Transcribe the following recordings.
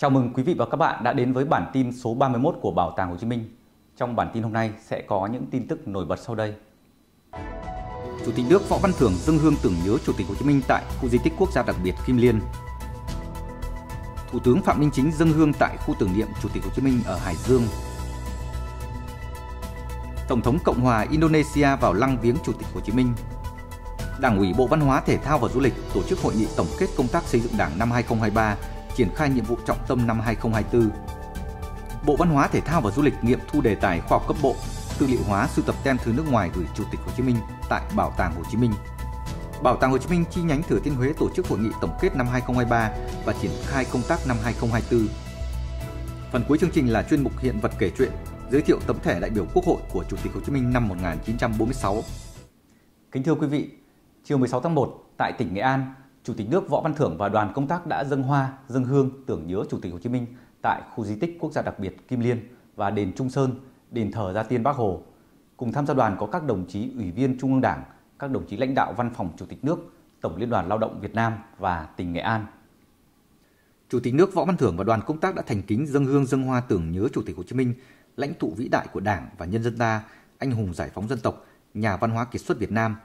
Chào mừng quý vị và các bạn đã đến với bản tin số 31 của Bảo tàng Hồ Chí Minh. Trong bản tin hôm nay sẽ có những tin tức nổi bật sau đây. Chủ tịch nước Võ Văn Thưởng dâng hương tưởng nhớ Chủ tịch Hồ Chí Minh tại khu di tích quốc gia đặc biệt Kim Liên. Thủ tướng Phạm Minh Chính dâng hương tại khu tưởng niệm Chủ tịch Hồ Chí Minh ở Hải Dương. Tổng thống Cộng hòa Indonesia vào lăng viếng Chủ tịch Hồ Chí Minh. Đảng ủy Bộ Văn hóa, Thể thao và Du lịch tổ chức hội nghị tổng kết công tác xây dựng Đảng năm 2023 triển khai nhiệm vụ trọng tâm năm 2024. Bộ Văn hóa Thể thao và Du lịch nghiệm thu đề tài khoa học cấp bộ, tư liệu hóa sưu tập tem thư nước ngoài gửi Chủ tịch Hồ Chí Minh tại Bảo tàng Hồ Chí Minh. Bảo tàng Hồ Chí Minh chi nhánh Thừa Thiên Huế tổ chức hội nghị tổng kết năm 2023 và triển khai công tác năm 2024. Phần cuối chương trình là chuyên mục hiện vật kể chuyện, giới thiệu tấm thẻ đại biểu Quốc hội của Chủ tịch Hồ Chí Minh năm 1946. Kính thưa quý vị, chiều 16 tháng 1 tại tỉnh Nghệ An, Chủ tịch nước Võ Văn Thưởng và đoàn công tác đã dâng hoa, dâng hương tưởng nhớ Chủ tịch Hồ Chí Minh tại khu di tích quốc gia đặc biệt Kim Liên và đền Trung Sơn, đền thờ Gia Tiên Bắc Hồ. Cùng tham gia đoàn có các đồng chí ủy viên Trung ương Đảng, các đồng chí lãnh đạo Văn phòng Chủ tịch nước, Tổng Liên đoàn Lao động Việt Nam và tỉnh Nghệ An. Chủ tịch nước Võ Văn Thưởng và đoàn công tác đã thành kính dâng hương dâng hoa tưởng nhớ Chủ tịch Hồ Chí Minh, lãnh tụ vĩ đại của Đảng và nhân dân ta, anh hùng giải phóng dân tộc, nhà văn hóa kiệt xuất Việt Nam.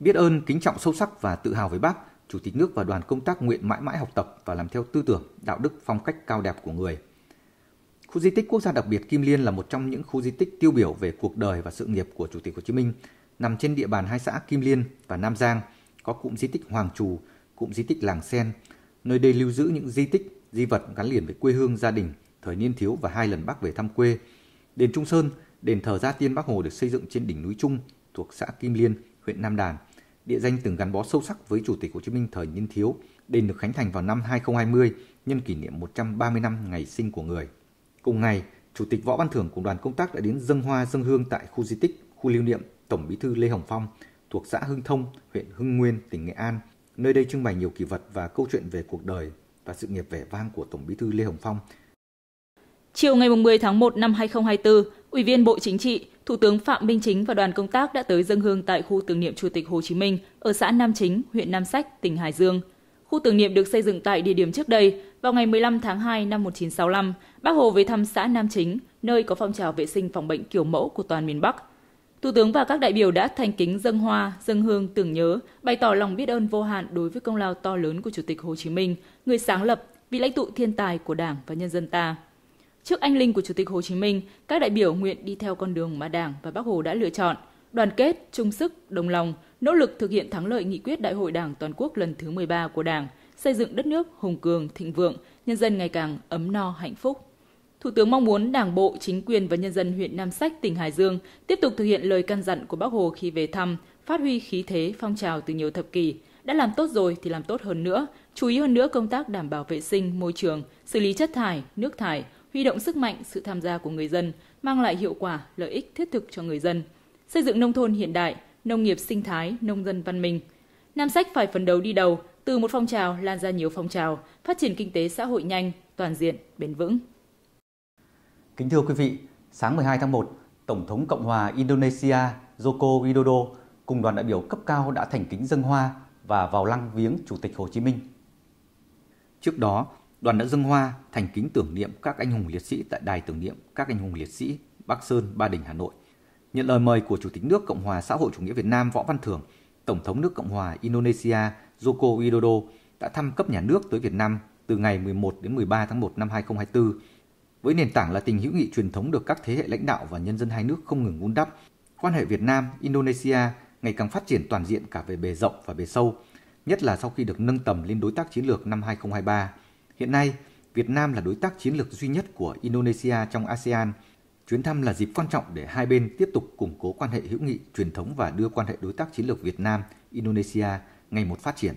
Biết ơn, kính trọng sâu sắc và tự hào với Bác, Chủ tịch nước và đoàn công tác nguyện mãi mãi học tập và làm theo tư tưởng, đạo đức, phong cách cao đẹp của người. Khu di tích quốc gia đặc biệt Kim Liên là một trong những khu di tích tiêu biểu về cuộc đời và sự nghiệp của Chủ tịch Hồ Chí Minh, nằm trên địa bàn hai xã Kim Liên và Nam Giang, có cụm di tích Hoàng Trù, cụm di tích Làng Sen, nơi đây lưu giữ những di tích, di vật gắn liền với quê hương gia đình, thời niên thiếu và hai lần bác về thăm quê. Đền Trung Sơn, đền thờ Gia Tiên bác Hồ được xây dựng trên đỉnh núi Trung thuộc xã Kim Liên, huyện Nam Đàn – địa danh từng gắn bó sâu sắc với Chủ tịch Hồ Chí Minh thời niên thiếu, đền được khánh thành vào năm 2020 nhân kỷ niệm 130 năm ngày sinh của người. Cùng ngày, Chủ tịch Võ Văn Thưởng cùng đoàn công tác đã đến dân hoa dân hương tại khu di tích, khu lưu niệm Tổng Bí thư Lê Hồng Phong thuộc xã Hưng Thông, huyện Hưng Nguyên, tỉnh Nghệ An. Nơi đây trưng bày nhiều kỷ vật và câu chuyện về cuộc đời và sự nghiệp vẻ vang của Tổng Bí thư Lê Hồng Phong. Chiều ngày 10 tháng 1 năm 2024, Ủy viên Bộ Chính trị, Thủ tướng Phạm Minh Chính và đoàn công tác đã tới dân hương tại khu tưởng niệm Chủ tịch Hồ Chí Minh ở xã Nam Chính, huyện Nam Sách, tỉnh Hải Dương. Khu tưởng niệm được xây dựng tại địa điểm trước đây. Vào ngày 15 tháng 2 năm 1965, Bác Hồ về thăm xã Nam Chính, nơi có phong trào vệ sinh phòng bệnh kiểu mẫu của toàn miền Bắc. Thủ tướng và các đại biểu đã thành kính dâng hoa, dâng hương tưởng nhớ, bày tỏ lòng biết ơn vô hạn đối với công lao to lớn của Chủ tịch Hồ Chí Minh, người sáng lập, vị lãnh tụ thiên tài của Đảng và nhân dân ta. Trước anh linh của Chủ tịch Hồ Chí Minh, các đại biểu nguyện đi theo con đường mà Đảng và Bác Hồ đã lựa chọn, đoàn kết, chung sức, đồng lòng, nỗ lực thực hiện thắng lợi nghị quyết Đại hội Đảng toàn quốc lần thứ 13 của Đảng, xây dựng đất nước hùng cường, thịnh vượng, nhân dân ngày càng ấm no hạnh phúc. Thủ tướng mong muốn Đảng bộ, chính quyền và nhân dân huyện Nam Sách, tỉnh Hải Dương tiếp tục thực hiện lời căn dặn của Bác Hồ khi về thăm, phát huy khí thế phong trào từ nhiều thập kỷ. Đã làm tốt rồi thì làm tốt hơn nữa, chú ý hơn nữa công tác đảm bảo vệ sinh môi trường, xử lý chất thải, nước thải, huy động sức mạnh sự tham gia của người dân, mang lại hiệu quả, lợi ích thiết thực cho người dân, xây dựng nông thôn hiện đại, nông nghiệp sinh thái, nông dân văn minh. Nam Sách phải phấn đấu đi đầu, từ một phong trào lan ra nhiều phong trào, phát triển kinh tế xã hội nhanh, toàn diện, bền vững. Kính thưa quý vị, sáng 12 tháng 1, Tổng thống Cộng hòa Indonesia Joko Widodo cùng đoàn đại biểu cấp cao đã thành kính dâng hoa và vào lăng viếng Chủ tịch Hồ Chí Minh. Trước đó, đoàn đã dâng hoa thành kính tưởng niệm các anh hùng liệt sĩ tại đài tưởng niệm các anh hùng liệt sĩ Bắc Sơn, Ba Đình, Hà Nội. Nhận lời mời của Chủ tịch nước Cộng hòa xã hội chủ nghĩa Việt Nam Võ Văn Thưởng, Tổng thống nước Cộng hòa Indonesia Joko Widodo đã thăm cấp nhà nước tới Việt Nam từ ngày 11 đến 13 tháng 1 năm 2024 với nền tảng là tình hữu nghị truyền thống được các thế hệ lãnh đạo và nhân dân hai nước không ngừng vun đắp. Quan hệ Việt Nam Indonesia ngày càng phát triển toàn diện cả về bề rộng và bề sâu, nhất là sau khi được nâng tầm lên đối tác chiến lược năm 2023 Hiện nay, Việt Nam là đối tác chiến lược duy nhất của Indonesia trong ASEAN. Chuyến thăm là dịp quan trọng để hai bên tiếp tục củng cố quan hệ hữu nghị truyền thống và đưa quan hệ đối tác chiến lược Việt Nam Indonesia ngày một phát triển.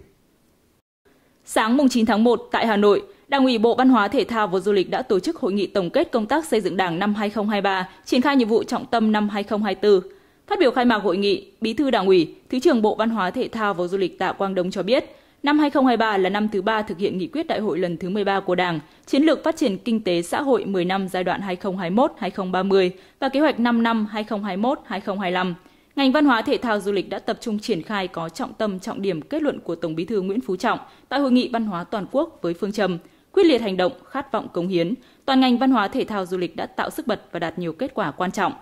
Sáng mùng 9 tháng 1 tại Hà Nội, Đảng ủy Bộ Văn hóa Thể thao và Du lịch đã tổ chức hội nghị tổng kết công tác xây dựng Đảng năm 2023, triển khai nhiệm vụ trọng tâm năm 2024. Phát biểu khai mạc hội nghị, Bí thư Đảng ủy, Thứ trưởng Bộ Văn hóa Thể thao và Du lịch Tạ Quang Đông cho biết, Năm 2023 là năm thứ ba thực hiện nghị quyết đại hội lần thứ 13 của Đảng, chiến lược phát triển kinh tế xã hội 10 năm giai đoạn 2021-2030 và kế hoạch 5 năm 2021-2025. Ngành văn hóa thể thao du lịch đã tập trung triển khai có trọng tâm trọng điểm kết luận của Tổng Bí thư Nguyễn Phú Trọng tại hội nghị văn hóa toàn quốc với phương châm quyết liệt hành động, khát vọng cống hiến, toàn ngành văn hóa thể thao du lịch đã tạo sức bật và đạt nhiều kết quả quan trọng.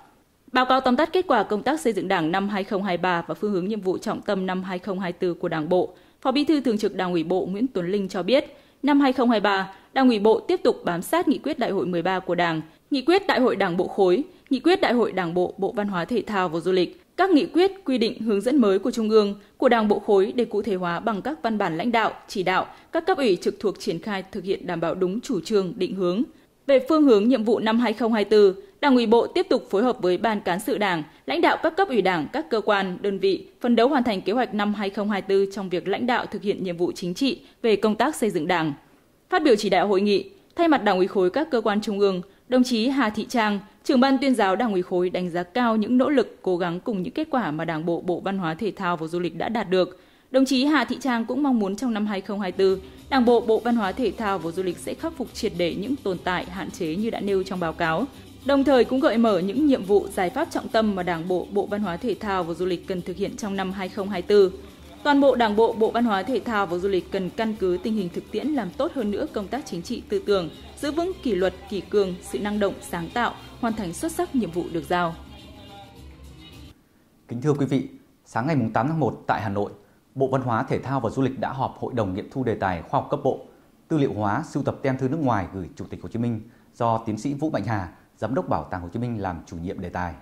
Báo cáo tóm tắt kết quả công tác xây dựng Đảng năm 2023 và phương hướng nhiệm vụ trọng tâm năm 2024 của Đảng bộ, Phó Bí thư Thường trực Đảng ủy Bộ Nguyễn Tuấn Linh cho biết, năm 2023, Đảng ủy Bộ tiếp tục bám sát nghị quyết Đại hội 13 của Đảng, nghị quyết Đại hội Đảng bộ khối, nghị quyết Đại hội Đảng bộ Bộ Văn hóa Thể thao và Du lịch, các nghị quyết, quy định hướng dẫn mới của Trung ương, của Đảng bộ khối để cụ thể hóa bằng các văn bản lãnh đạo, chỉ đạo, các cấp ủy trực thuộc triển khai thực hiện đảm bảo đúng chủ trương, định hướng. Về phương hướng nhiệm vụ năm 2024, Đảng ủy Bộ tiếp tục phối hợp với Ban Cán sự Đảng, lãnh đạo các cấp ủy Đảng, các cơ quan, đơn vị, phấn đấu hoàn thành kế hoạch năm 2024 trong việc lãnh đạo thực hiện nhiệm vụ chính trị về công tác xây dựng Đảng. Phát biểu chỉ đạo hội nghị, thay mặt Đảng ủy khối các cơ quan trung ương, đồng chí Hà Thị Trang, trưởng ban tuyên giáo Đảng ủy khối đánh giá cao những nỗ lực, cố gắng cùng những kết quả mà Đảng bộ Bộ Văn hóa Thể thao và Du lịch đã đạt được. Đồng chí Hà Thị Trang cũng mong muốn trong năm 2024, Đảng bộ Bộ Văn hóa Thể thao và Du lịch sẽ khắc phục triệt để những tồn tại, hạn chế như đã nêu trong báo cáo, đồng thời cũng gợi mở những nhiệm vụ giải pháp trọng tâm mà Đảng bộ Bộ Văn hóa Thể thao và Du lịch cần thực hiện trong năm 2024. Toàn bộ Đảng bộ Bộ Văn hóa Thể thao và Du lịch cần căn cứ tình hình thực tiễn làm tốt hơn nữa công tác chính trị tư tưởng, giữ vững kỷ luật, kỷ cương, sự năng động, sáng tạo, hoàn thành xuất sắc nhiệm vụ được giao. Kính thưa quý vị, sáng ngày 8 tháng 1 tại Hà Nội, Bộ Văn hóa Thể thao và Du lịch đã họp Hội đồng nghiệm thu đề tài khoa học cấp bộ, tư liệu hóa sưu tập tem thư nước ngoài gửi Chủ tịch Hồ Chí Minh do tiến sĩ Vũ Mạnh Hà, Giám đốc Bảo tàng Hồ Chí Minh làm chủ nhiệm đề tài.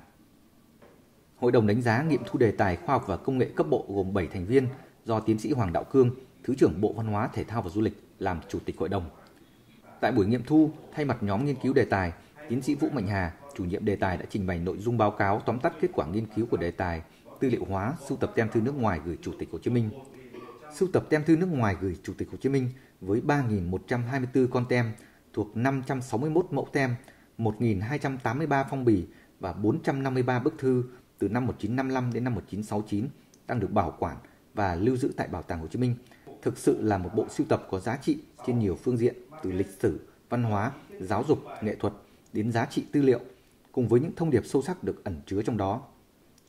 Hội đồng đánh giá nghiệm thu đề tài khoa học và công nghệ cấp bộ gồm 7 thành viên do tiến sĩ Hoàng Đạo Cương, Thứ trưởng Bộ Văn hóa Thể thao và Du lịch làm chủ tịch hội đồng. Tại buổi nghiệm thu, thay mặt nhóm nghiên cứu đề tài, tiến sĩ Vũ Mạnh Hà, chủ nhiệm đề tài đã trình bày nội dung báo cáo tóm tắt kết quả nghiên cứu của đề tài, tư liệu hóa sưu tập tem thư nước ngoài gửi Chủ tịch Hồ Chí Minh. Sưu tập tem thư nước ngoài gửi Chủ tịch Hồ Chí Minh với 3.124 con tem thuộc 561 mẫu tem, 1.283 phong bì và 453 bức thư từ năm 1955 đến năm 1969 đang được bảo quản và lưu giữ tại Bảo tàng Hồ Chí Minh. Thực sự là một bộ sưu tập có giá trị trên nhiều phương diện từ lịch sử, văn hóa, giáo dục, nghệ thuật đến giá trị tư liệu cùng với những thông điệp sâu sắc được ẩn chứa trong đó.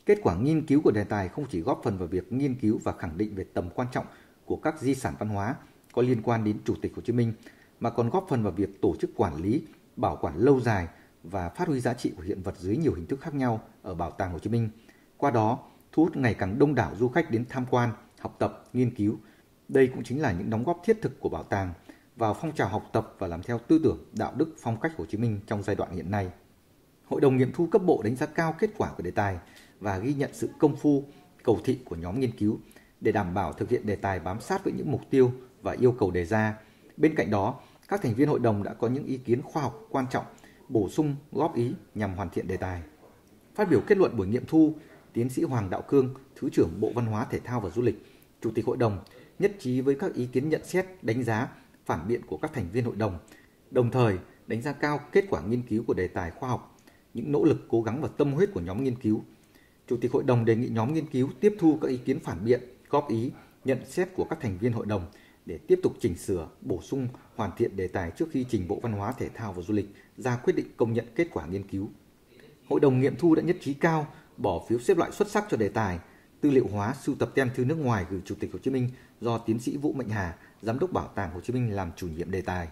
Kết quả nghiên cứu của đề tài không chỉ góp phần vào việc nghiên cứu và khẳng định về tầm quan trọng của các di sản văn hóa có liên quan đến Chủ tịch Hồ Chí Minh mà còn góp phần vào việc tổ chức quản lý, bảo quản lâu dài và phát huy giá trị của hiện vật dưới nhiều hình thức khác nhau ở Bảo tàng Hồ Chí Minh. Qua đó, thu hút ngày càng đông đảo du khách đến tham quan, học tập, nghiên cứu. Đây cũng chính là những đóng góp thiết thực của bảo tàng vào phong trào học tập và làm theo tư tưởng, đạo đức, phong cách Hồ Chí Minh trong giai đoạn hiện nay. Hội đồng nghiệm thu cấp bộ đánh giá cao kết quả của đề tài và ghi nhận sự công phu, cầu thị của nhóm nghiên cứu để đảm bảo thực hiện đề tài bám sát với những mục tiêu và yêu cầu đề ra. Bên cạnh đó, các thành viên hội đồng đã có những ý kiến khoa học quan trọng, bổ sung, góp ý nhằm hoàn thiện đề tài. Phát biểu kết luận buổi nghiệm thu, tiến sĩ Hoàng Đạo Cương, Thứ trưởng Bộ Văn hóa Thể thao và Du lịch, Chủ tịch Hội đồng, nhất trí với các ý kiến nhận xét, đánh giá, phản biện của các thành viên hội đồng, đồng thời đánh giá cao kết quả nghiên cứu của đề tài khoa học, những nỗ lực cố gắng và tâm huyết của nhóm nghiên cứu. Chủ tịch hội đồng đề nghị nhóm nghiên cứu tiếp thu các ý kiến phản biện, góp ý, nhận xét của các thành viên hội đồng để tiếp tục chỉnh sửa, bổ sung, hoàn thiện đề tài trước khi trình Bộ Văn hóa Thể thao và Du lịch ra quyết định công nhận kết quả nghiên cứu. Hội đồng nghiệm thu đã nhất trí cao bỏ phiếu xếp loại xuất sắc cho đề tài tư liệu hóa sưu tập tem thư nước ngoài gửi Chủ tịch Hồ Chí Minh do tiến sĩ Vũ Mạnh Hà, Giám đốc Bảo tàng Hồ Chí Minh làm chủ nhiệm đề tài.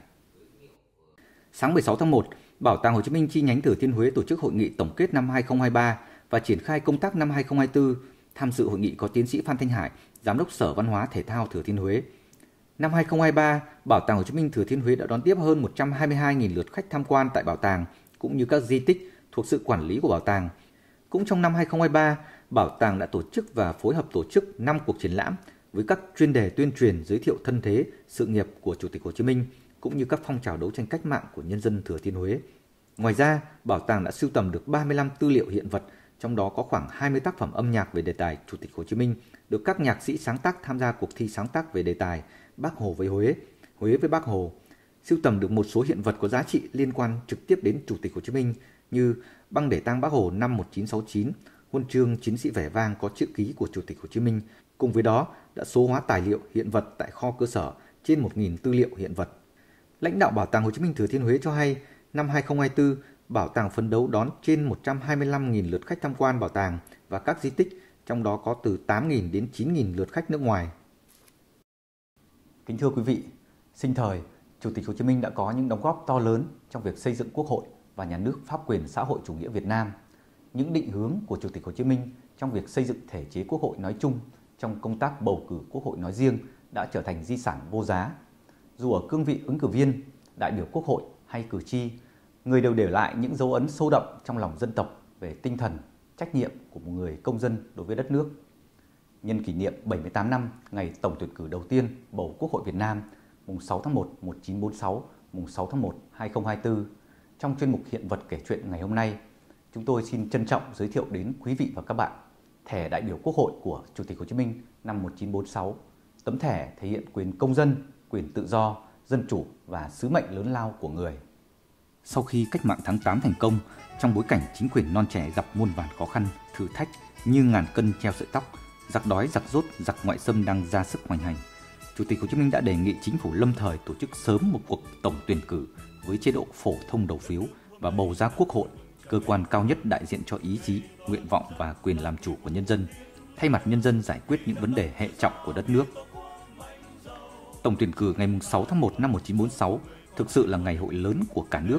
Sáng 16 tháng 1, Bảo tàng Hồ Chí Minh chi nhánh Thừa Thiên Huế tổ chức hội nghị tổng kết năm 2023 và triển khai công tác năm 2024. Tham dự hội nghị có tiến sĩ Phan Thanh Hải, Giám đốc Sở Văn hóa Thể thao Thừa Thiên Huế. Năm 2023, Bảo tàng Hồ Chí Minh Thừa Thiên Huế đã đón tiếp hơn 122.000 lượt khách tham quan tại bảo tàng cũng như các di tích thuộc sự quản lý của bảo tàng. Cũng trong năm 2023, bảo tàng đã tổ chức và phối hợp tổ chức 5 cuộc triển lãm với các chuyên đề tuyên truyền giới thiệu thân thế, sự nghiệp của Chủ tịch Hồ Chí Minh cũng như các phong trào đấu tranh cách mạng của nhân dân Thừa Thiên Huế. Ngoài ra, bảo tàng đã sưu tầm được 35 tư liệu hiện vật, trong đó có khoảng 20 tác phẩm âm nhạc về đề tài Chủ tịch Hồ Chí Minh được các nhạc sĩ sáng tác tham gia cuộc thi sáng tác về đề tài Bác Hồ với Huế, Huế với Bác Hồ. Sưu tầm được một số hiện vật có giá trị liên quan trực tiếp đến Chủ tịch Hồ Chí Minh như băng để tang Bác Hồ năm 1969, huân chương chiến sĩ vẻ vang có chữ ký của Chủ tịch Hồ Chí Minh. Cùng với đó đã số hóa tài liệu hiện vật tại kho cơ sở trên 1.000 tư liệu hiện vật. Lãnh đạo Bảo tàng Hồ Chí Minh Thừa Thiên Huế cho hay, năm 2024, bảo tàng phấn đấu đón trên 125.000 lượt khách tham quan bảo tàng và các di tích, trong đó có từ 8.000 đến 9.000 lượt khách nước ngoài. Kính thưa quý vị, sinh thời, Chủ tịch Hồ Chí Minh đã có những đóng góp to lớn trong việc xây dựng Quốc hội và nhà nước pháp quyền xã hội chủ nghĩa Việt Nam. Những định hướng của Chủ tịch Hồ Chí Minh trong việc xây dựng thể chế Quốc hội nói chung, trong công tác bầu cử Quốc hội nói riêng đã trở thành di sản vô giá. Dù ở cương vị ứng cử viên, đại biểu Quốc hội hay cử tri, người đều để lại những dấu ấn sâu đậm trong lòng dân tộc về tinh thần, trách nhiệm của một người công dân đối với đất nước. Nhân kỷ niệm 78 năm ngày tổng tuyển cử đầu tiên bầu Quốc hội Việt Nam, mùng 6 tháng 1 1946, mùng 6 tháng 1 2024, trong chuyên mục hiện vật kể chuyện ngày hôm nay, chúng tôi xin trân trọng giới thiệu đến quý vị và các bạn thẻ đại biểu Quốc hội của Chủ tịch Hồ Chí Minh năm 1946. Tấm thẻ thể hiện quyền công dân, quyền tự do, dân chủ và sứ mệnh lớn lao của người. Sau khi cách mạng tháng 8 thành công, trong bối cảnh chính quyền non trẻ gặp muôn vàn khó khăn, thử thách như ngàn cân treo sợi tóc, giặc đói, giặc rốt, giặc ngoại xâm đang ra sức hoành hành. Chủ tịch Hồ Chí Minh đã đề nghị chính phủ lâm thời tổ chức sớm một cuộc tổng tuyển cử với chế độ phổ thông đầu phiếu và bầu ra quốc hội, cơ quan cao nhất đại diện cho ý chí, nguyện vọng và quyền làm chủ của nhân dân, thay mặt nhân dân giải quyết những vấn đề hệ trọng của đất nước. Tổng tuyển cử ngày 6 tháng 1 năm 1946 thực sự là ngày hội lớn của cả nước.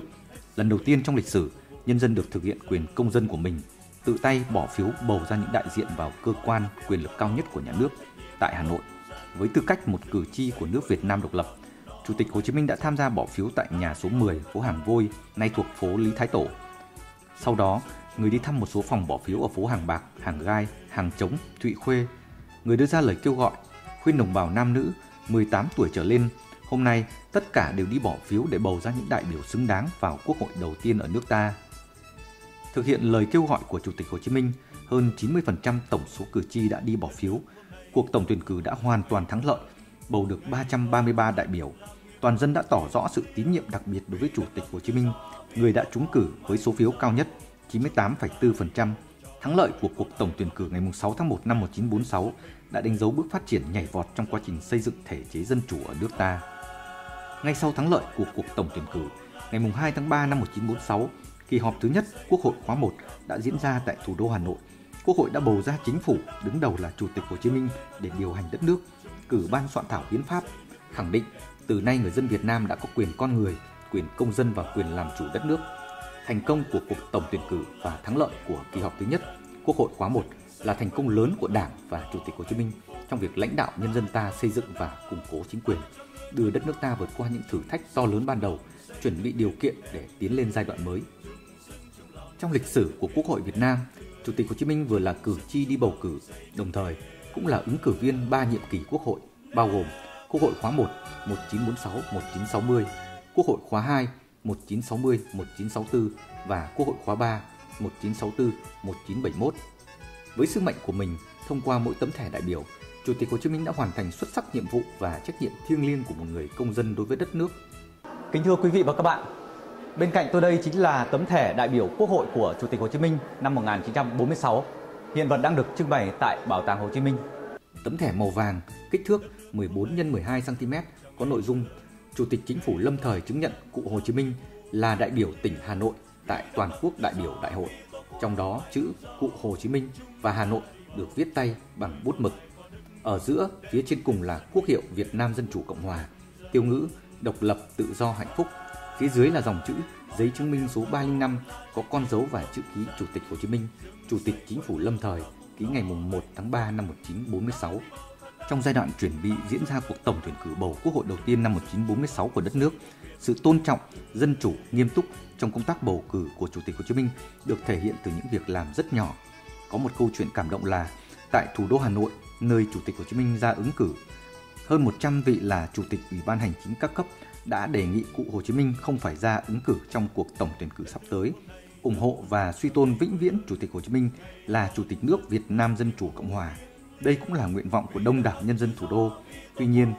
Lần đầu tiên trong lịch sử, nhân dân được thực hiện quyền công dân của mình, tự tay bỏ phiếu bầu ra những đại diện vào cơ quan quyền lực cao nhất của nhà nước tại Hà Nội. Với tư cách một cử tri của nước Việt Nam độc lập, Chủ tịch Hồ Chí Minh đã tham gia bỏ phiếu tại nhà số 10 phố Hàng Vôi, nay thuộc phố Lý Thái Tổ. Sau đó, người đi thăm một số phòng bỏ phiếu ở phố Hàng Bạc, Hàng Gai, Hàng Trống, Thụy Khuê. Người đưa ra lời kêu gọi, khuyên đồng bào nam nữ 18 tuổi trở lên, hôm nay tất cả đều đi bỏ phiếu để bầu ra những đại biểu xứng đáng vào quốc hội đầu tiên ở nước ta. Thực hiện lời kêu gọi của Chủ tịch Hồ Chí Minh, hơn 90% tổng số cử tri đã đi bỏ phiếu. Cuộc tổng tuyển cử đã hoàn toàn thắng lợi, bầu được 333 đại biểu. Toàn dân đã tỏ rõ sự tín nhiệm đặc biệt đối với Chủ tịch Hồ Chí Minh, người đã trúng cử với số phiếu cao nhất 98,4%. Thắng lợi của cuộc tổng tuyển cử ngày 6 tháng 1 năm 1946 đã đánh dấu bước phát triển nhảy vọt trong quá trình xây dựng thể chế dân chủ ở nước ta. Ngay sau thắng lợi của cuộc tổng tuyển cử, ngày 2 tháng 3 năm 1946, kỳ họp thứ nhất Quốc hội khóa 1 đã diễn ra tại thủ đô Hà Nội. Quốc hội đã bầu ra chính phủ đứng đầu là Chủ tịch Hồ Chí Minh để điều hành đất nước, cử ban soạn thảo hiến pháp, khẳng định từ nay người dân Việt Nam đã có quyền con người, quyền công dân và quyền làm chủ đất nước. Thành công của cuộc tổng tuyển cử và thắng lợi của kỳ họp thứ nhất Quốc hội khóa 1 là thành công lớn của Đảng và Chủ tịch Hồ Chí Minh trong việc lãnh đạo nhân dân ta xây dựng và củng cố chính quyền, đưa đất nước ta vượt qua những thử thách to lớn ban đầu, chuẩn bị điều kiện để tiến lên giai đoạn mới. Trong lịch sử của Quốc hội Việt Nam, Chủ tịch Hồ Chí Minh vừa là cử tri đi bầu cử, đồng thời cũng là ứng cử viên ba nhiệm kỳ Quốc hội, bao gồm Quốc hội khóa 1 1946-1960, Quốc hội khóa 2 1960-1964 và Quốc hội khóa 3 1964-1971. Với sứ mệnh của mình, thông qua mỗi tấm thẻ đại biểu, Chủ tịch Hồ Chí Minh đã hoàn thành xuất sắc nhiệm vụ và trách nhiệm thiêng liêng của một người công dân đối với đất nước. Kính thưa quý vị và các bạn, bên cạnh tôi đây chính là tấm thẻ đại biểu Quốc hội của Chủ tịch Hồ Chí Minh năm 1946. Hiện vật đang được trưng bày tại Bảo tàng Hồ Chí Minh. Tấm thẻ màu vàng, kích thước 14 x 12 cm có nội dung Chủ tịch Chính phủ lâm thời chứng nhận cụ Hồ Chí Minh là đại biểu tỉnh Hà Nội tại toàn quốc đại biểu đại hội. Trong đó chữ cụ Hồ Chí Minh và Hà Nội được viết tay bằng bút mực. Ở giữa, phía trên cùng là quốc hiệu Việt Nam Dân Chủ Cộng Hòa, tiêu ngữ độc lập, tự do, hạnh phúc. Phía dưới là dòng chữ giấy chứng minh số 305 có con dấu và chữ ký Chủ tịch Hồ Chí Minh, Chủ tịch Chính phủ lâm thời, ký ngày 1 tháng 3 năm 1946. Trong giai đoạn chuẩn bị diễn ra cuộc tổng tuyển cử bầu Quốc hội đầu tiên năm 1946 của đất nước, sự tôn trọng, dân chủ, nghiêm túc trong công tác bầu cử của Chủ tịch Hồ Chí Minh được thể hiện từ những việc làm rất nhỏ. Có một câu chuyện cảm động là tại thủ đô Hà Nội, nơi Chủ tịch Hồ Chí Minh ra ứng cử, hơn 100 vị là Chủ tịch Ủy ban Hành chính các cấp đã đề nghị cụ Hồ Chí Minh không phải ra ứng cử trong cuộc tổng tuyển cử sắp tới, ủng hộ và suy tôn vĩnh viễn Chủ tịch Hồ Chí Minh là Chủ tịch nước Việt Nam Dân Chủ Cộng Hòa. Đây cũng là nguyện vọng của đông đảo nhân dân thủ đô. Tuy nhiên,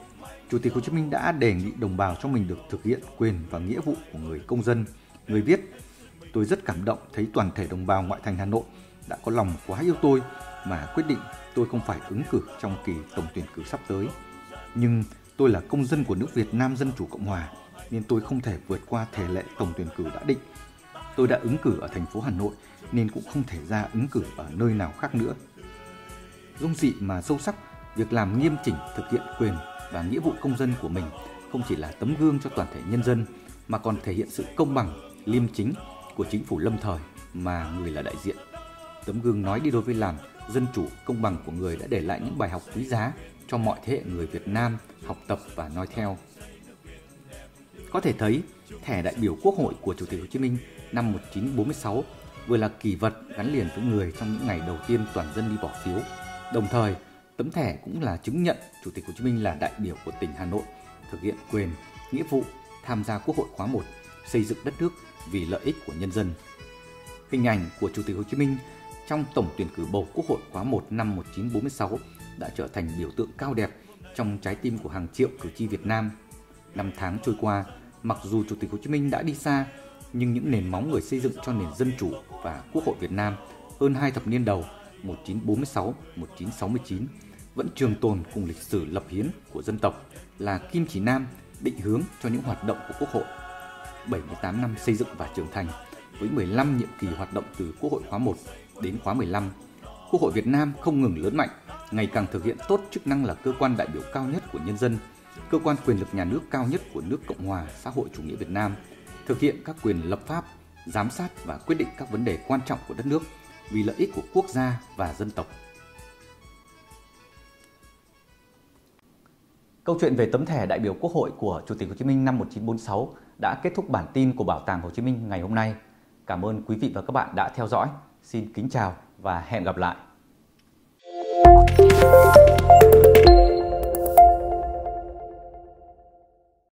Chủ tịch Hồ Chí Minh đã đề nghị đồng bào cho mình được thực hiện quyền và nghĩa vụ của người công dân. Người viết, tôi rất cảm động thấy toàn thể đồng bào ngoại thành Hà Nội đã có lòng quá yêu tôi mà quyết định tôi không phải ứng cử trong kỳ tổng tuyển cử sắp tới. Nhưng tôi là công dân của nước Việt Nam Dân Chủ Cộng Hòa nên tôi không thể vượt qua thể lệ tổng tuyển cử đã định. Tôi đã ứng cử ở thành phố Hà Nội nên cũng không thể ra ứng cử ở nơi nào khác nữa. Dung dị mà sâu sắc, việc làm nghiêm chỉnh thực hiện quyền và nghĩa vụ công dân của mình không chỉ là tấm gương cho toàn thể nhân dân mà còn thể hiện sự công bằng, liêm chính của chính phủ lâm thời mà người là đại diện. Tấm gương nói đi đôi với làm, dân chủ, công bằng của người đã để lại những bài học quý giá cho mọi thế hệ người Việt Nam học tập và noi theo. Có thể thấy, thẻ đại biểu Quốc hội của Chủ tịch Hồ Chí Minh năm 1946 vừa là kỳ vật gắn liền với người trong những ngày đầu tiên toàn dân đi bỏ phiếu. Đồng thời, tấm thẻ cũng là chứng nhận Chủ tịch Hồ Chí Minh là đại biểu của tỉnh Hà Nội thực hiện quyền, nghĩa vụ tham gia Quốc hội khóa 1, xây dựng đất nước vì lợi ích của nhân dân. Hình ảnh của Chủ tịch Hồ Chí Minh trong tổng tuyển cử bầu Quốc hội khóa 1 năm 1946 đã trở thành biểu tượng cao đẹp trong trái tim của hàng triệu cử tri Việt Nam. Năm tháng trôi qua, mặc dù Chủ tịch Hồ Chí Minh đã đi xa, nhưng những nền móng người xây dựng cho nền dân chủ và Quốc hội Việt Nam hơn hai thập niên đầu 1946-1969 vẫn trường tồn cùng lịch sử lập hiến của dân tộc là kim chỉ nam định hướng cho những hoạt động của Quốc hội. 78 năm xây dựng và trưởng thành với 15 nhiệm kỳ hoạt động từ Quốc hội khóa 1 đến khóa 15, Quốc hội Việt Nam không ngừng lớn mạnh, ngày càng thực hiện tốt chức năng là cơ quan đại biểu cao nhất của nhân dân, cơ quan quyền lực nhà nước cao nhất của nước Cộng hòa xã hội chủ nghĩa Việt Nam, thực hiện các quyền lập pháp, giám sát và quyết định các vấn đề quan trọng của đất nước vì lợi ích của quốc gia và dân tộc. Câu chuyện về tấm thẻ đại biểu Quốc hội của Chủ tịch Hồ Chí Minh năm 1946 đã kết thúc bản tin của Bảo tàng Hồ Chí Minh ngày hôm nay. Cảm ơn quý vị và các bạn đã theo dõi. Xin kính chào và hẹn gặp lại. Música